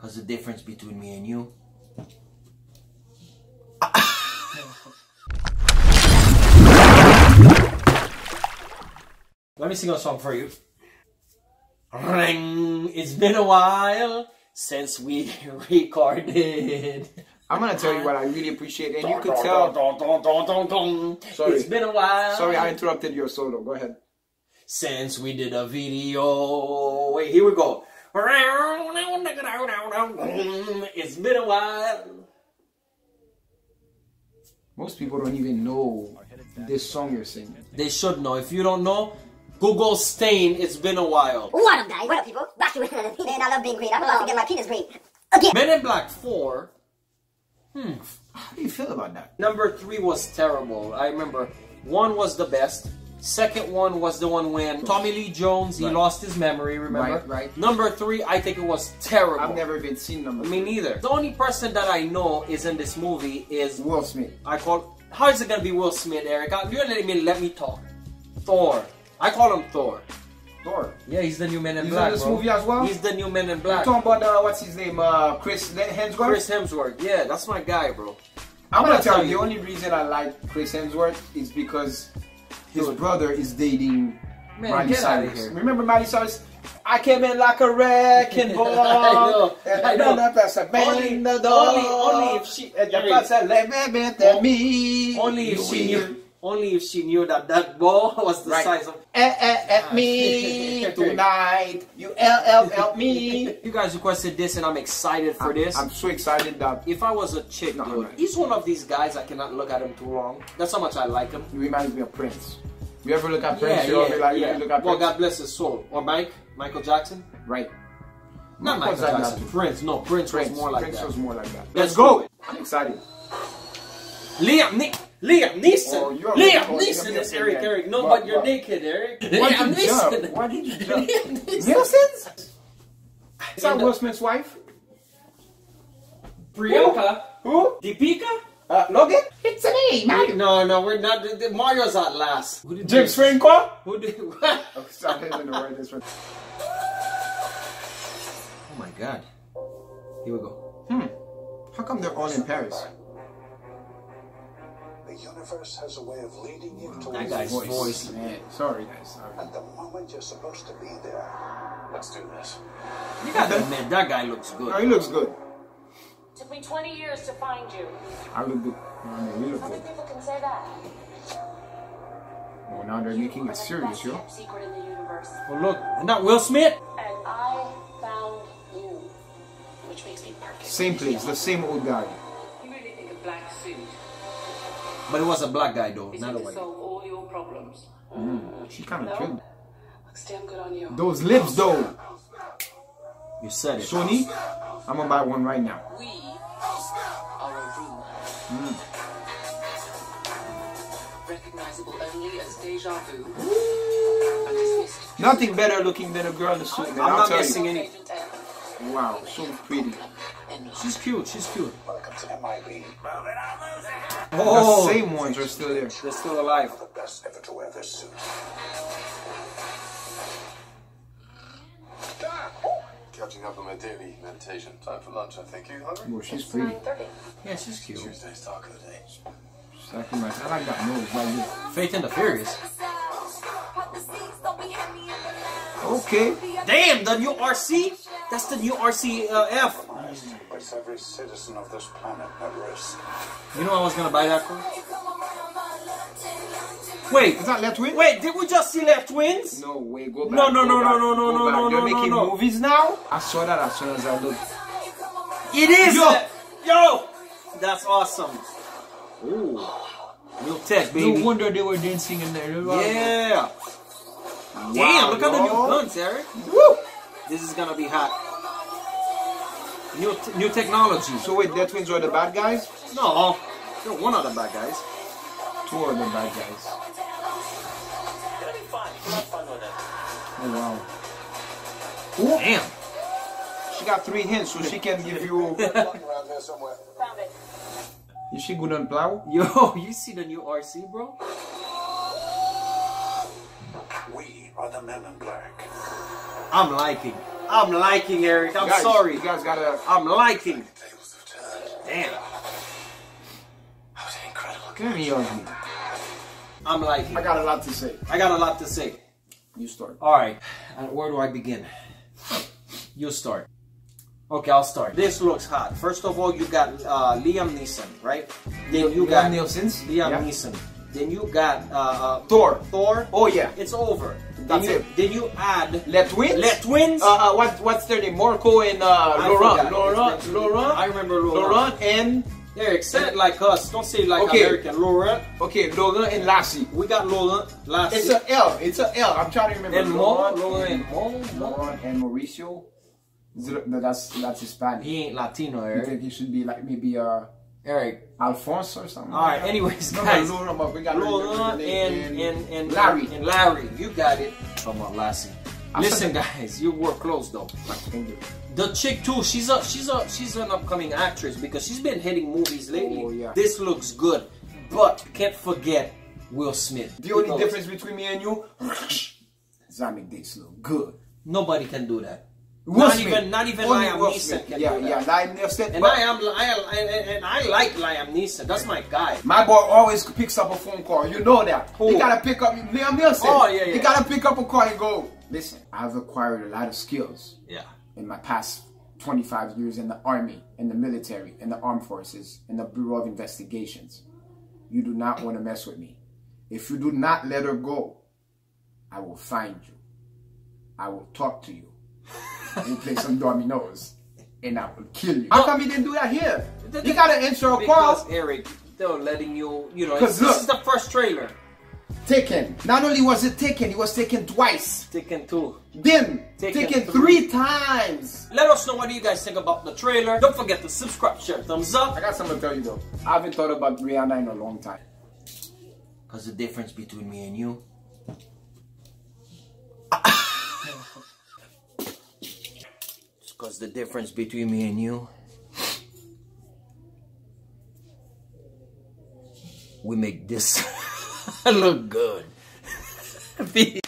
Because the difference between me and you. Let me sing a song for you. Ring! It's been a while since we recorded. I'm gonna tell you what I really appreciate, and you could tell. Sorry. It's been a while. Sorry, I interrupted your solo. Go ahead. Since we did a video. Wait, here we go. It's been a while. Most people don't even know this song you're singing. They should know. If you don't know, Google Stain. It's been a while. What up, guys? What up, people? Back to it. Man, I love being green. I'm about to get my penis green. Again. Men in Black 4. Hmm. How do you feel about that? Number 3 was terrible. I remember. One was the best. Second one was the one when Tommy Lee Jones, he Right. lost his memory, remember? Right, right. Number 3, I think it was terrible. I've never even seen number. Me neither. The only person that I know is in this movie is Will Smith. I call. How is it gonna be Will Smith, Eric? You're letting me let me talk. Thor. I call him Thor. Thor. Yeah, he's the new Man in He's Black. in this bro. movie as well? He's the new Man in Black. You talking about uh, what's his name? Uh, Chris Hemsworth. Chris Hemsworth. Yeah, that's my guy, bro. I'm gonna gonna tell tell you, you. the only reason I like Chris Hemsworth is because his brother is dating Man, Miley Cyrus. here. Remember Miley Cyrus? I came in like a wrecking ball. I know, And I know. I said, Only- the door. only- only if she- And Eric. your said, let me me. Only if she knew. Only if she knew that that ball was the Right. size of. Eh, eh, eh, me tonight. You LL me. You guys requested this, and I'm excited for this. I'm so excited that if I was a chick, No, dude, man. he's one of these guys I cannot look at him too long. That's how much I like him. he reminds me of Prince. You ever look at Yeah, Prince? you ever yeah, like, yeah. look at Well, Prince? God bless his soul. Or Mike, Michael Jackson. Right. Not Michael Michael Jackson. Jackson. Prince. No, Prince, Prince, was more like Prince that. was more like that. Let's go. I'm excited. Liam, Ni- Liam Neeson. Oh, Liam Neeson is Eric. yeah. Eric, no, What, but you're what? naked, Eric. Why Liam did you jump? Neeson. Why did you jump? Liam Neeson. Nelson's? Is that Will Smith's wife? Priyanka. Who? Deepika. Uh, Logan? It's me, man. No, no, we're not. the- the- Mario's at last. Who did James Franco? Who did? Oh, sorry, I didn't know where this was. Oh my God. Here we go. Hmm. How come they're all in Paris? The universe has a way of leading you That towards guy's voice. voice. Man, sorry guys, sorry. At the moment you're supposed to be there. Let's do this. You gotta admit, that guy looks good. No, good. he looks good. Took me 20 years to find you. I look good. I mean, he look How many good. people can say that? Oh, now they're making it the serious, best yo. kept secret in the universe. Well, look, and that Will Smith. And I found you. Which makes me perfect. Same place, the same old guy. You really think a black suit But it was a black guy though, is not a white. solve all your problems? Mm, she kind of No? killed. Looks damn good on you. Those lips, though. You said it. Sony, I'm gonna buy one right now. We are a room. Mm. Recognizable only as deja vu. Nothing better looking than a girl in a suit. I'm not missing you. Any. Agent M. Wow, so pretty. She's cute. She's cute. Welcome to MIB. Oh, The same ones are still there. they're still alive. The best ever to wear this suit. Catching up on my daily meditation. Time for lunch, I think. You hungry? Oh, she's pretty. 9:30. Yeah, she's cute. Tuesday's taco day. She's acting right. I like that nose, like. Faith in the Furious. Okay. Damn, the new RC. That's the new RC uh, F. Every citizen of this planet at risk. You know I was gonna buy that for. Wait, Is that Left Wing? wait. Did we just see Les Twins? No way, go back. No, no, no, back, no, no, no, go no, no, They're no, no, making no. movies now? I saw that as soon as I looked. It is. Yo. Le- Yo, that's awesome. Ooh, new tech, baby. No wonder they were dancing in there. Yeah. Damn, look at the new yo. guns, Eric. Woo! This is gonna be hot. New, t- new technology. So wait, Les Twins are the bad guys? No, you're one of the bad guys. Two of the bad guys. Oh wow. Damn. She got three hints, so she can give you. Lying around here somewhere. Found it. Is she good on plow? Yo, you see the new RC, bro? We are the men in black. I'm liking. I'm liking Eric. I'm Guys, sorry. You guys gotta. I'm liking. Tables have turned. Damn. That was incredible. Give me yours. I'm liking. I got a lot to say. I got a lot to say. You start. All right. Uh, where do I begin? You start. Okay, I'll start. This looks hot. First of all, you got uh, Liam Neeson, right? Then you got Nielsen's. Liam Yeah. Neeson. Then you got uh, uh, Thor. Thor. Oh yeah. It's over. Then That's you, it. Then you add Les Twins. Les Twins. Uh, uh, what what's their name? Marco and uh, I Laurent. Laurent. Laurent. I remember Laurent. Laurent and Eric, say it like us. Don't say it like Okay. American. Laurent. okay, Laurent and Lassie. We got Laurent. Last. It's a L. It's a L. I'm trying to remember. and Mo. Laurent and Mo. Mo. Laurent and Mauricio. It- No, that's that's Hispanic. He ain't Latino, I Eric. think he should be like maybe uh Eric. Alfonso or something. All right. Anyways, guys. no, Laurent, we got Laurent and, and, and Larry. and Larry, you got it. Talking about Lassie. Listen, guys, you were close though. The chick too. She's a she's a she's an upcoming actress because she's been hitting movies lately. Oh, yeah. This looks good, but can't forget Will Smith. The only difference between me and you, Zamek dates look good. Nobody can do that. Will not Smith. even not even Only Liam Will Neeson Smith. yeah, yeah, Liam Neeson. And I am I, and, and I like Liam Neeson. That's my guy. My boy always picks up a phone call. You know that. Who? He gotta pick up Liam Neeson. Oh, yeah, yeah. He gotta pick up a call and go. Listen, I've acquired a lot of skills Yeah. in my past 25 years in the army, in the military, in the armed forces, in the Bureau of Investigations. You do not want to mess with me. If you do not let her go, I will find you. I will talk to you. We'll play some dominoes. And I will kill you. How come he didn't do that here? You gotta answer a call. Eric, they're letting you. You know, 'Cause this look- is the first trailer. Taken. Not only was it taken, it was taken twice. Taken two. Then Taken taken, three. three times. Let us know what you guys think about the trailer. Don't forget to subscribe, share, thumbs up. I got something to tell you though. I haven't thought about Rihanna in a long time. Cause the difference between me and you. Cause the difference between me and you. We make this look good.